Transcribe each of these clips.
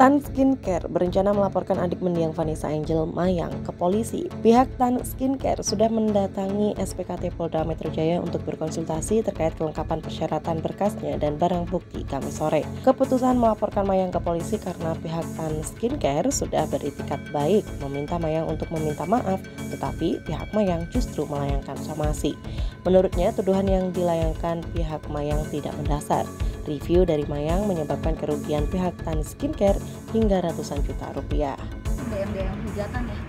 Tan Skincare berencana melaporkan adik mendiang Vanessa Angel Mayang ke polisi. Pihak Tan Skincare sudah mendatangi SPKT Polda Metro Jaya untuk berkonsultasi terkait kelengkapan persyaratan berkasnya dan barang bukti kami sore. Keputusan melaporkan Mayang ke polisi karena pihak Tan Skincare sudah beritikat baik meminta Mayang untuk meminta maaf, tetapi pihak Mayang justru melayangkan somasi. Menurutnya, tuduhan yang dilayangkan pihak Mayang tidak mendasar. Review dari Mayang menyebabkan kerugian pihak Tan Skincare hingga ratusan juta rupiah. DM-DM hujatan ya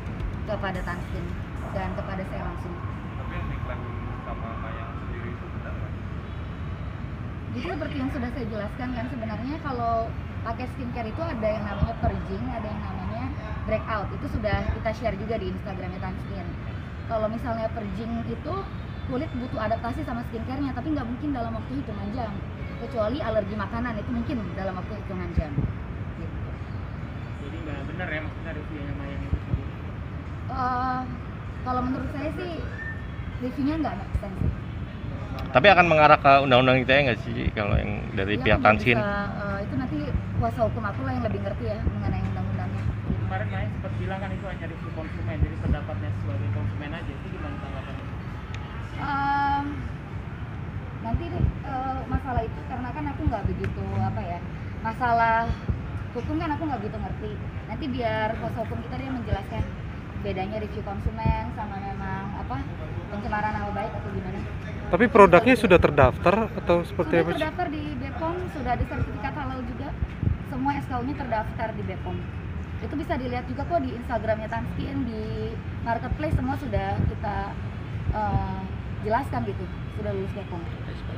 kepada Tan Skin dan kepada saya langsung. Tapi yang diklaim sama Mayang sendiri itu benar nggak? Jadi seperti yang sudah saya jelaskan kan sebenarnya kalau pakai skincare itu ada yang namanya purging, ada yang namanya breakout. Itu sudah kita share juga di Instagramnya Tan Skin. Kalau misalnya purging itu kulit butuh adaptasi sama skincare-nya, tapi nggak mungkin dalam waktu hitungan jam. Kecuali alergi makanan itu mungkin dalam waktu hitungan jam. Gitu. Jadi nggak benar ya maksudnya reviewnya Mayang itu sendiri. Eh, kalau menurut saya sih reviewnya nggak make sense sih. Tapi akan mengarah ke undang-undang ITE nggak sih kalau yang dari Iya, pihak Tansin? bisa, eh, itu nanti kuasa hukum aku lah yang lebih ngerti ya mengenai undang-undangnya. Kemarin Mayang sempat bilang kan itu hanya review konsumen, jadi pendapatnya eh, masalah itu karena kan aku nggak begitu apa ya masalah hukum kan aku nggak begitu ngerti. Nanti biar kuasa hukum kita dia menjelaskan bedanya review konsumen sama memang apa pencemaran nama baik atau gimana. Tapi produknya sudah terdaftar atau seperti Sudah apa sih? terdaftar di BPOM, sudah ada sertifikat halal juga. Semua SKU-nya terdaftar di BPOM. Itu bisa dilihat juga kok di Instagramnya Tanskin, di marketplace semua sudah kita eh, jelaskan gitu, sudah lulus BPOM.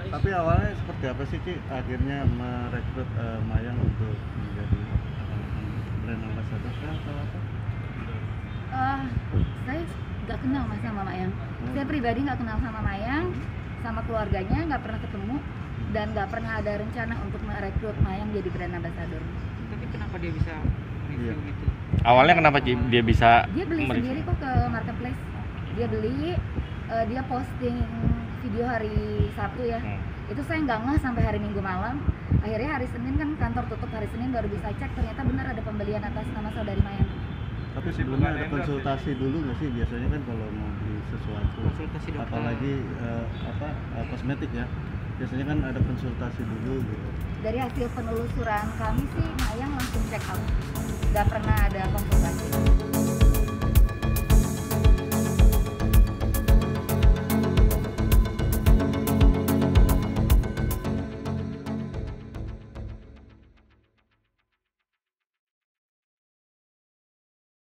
Tapi awalnya seperti apa sih Ci akhirnya merekrut eh, Mayang untuk menjadi namanya, brand ambassador atau apa? Eh, saya nggak kenal mas sama Mayang. Saya pribadi nggak kenal sama Mayang, sama keluarganya nggak pernah ketemu dan nggak pernah ada rencana untuk merekrut Mayang jadi brand ambassador. Tapi kenapa dia bisa review Iya. gitu? Awalnya kenapa dia bisa dia beli sendiri kok ke marketplace dia beli eh, dia posting video hari Sabtu ya. Hmm. itu saya nggak ngeh sampai hari Minggu malam. Akhirnya hari Senin kan kantor tutup hari Senin baru bisa cek. Ternyata benar ada pembelian atas nama saudari Mayang Tapi sebelumnya ada konsultasi dulu nggak sih? Biasanya kan kalau mau beli sesuatu Konsultasi dokter. apalagi eh, apa eh, kosmetik ya. Biasanya kan ada konsultasi dulu gitu. dari hasil penelusuran kami sih Mayang langsung check out. Nggak pernah ada konsultasi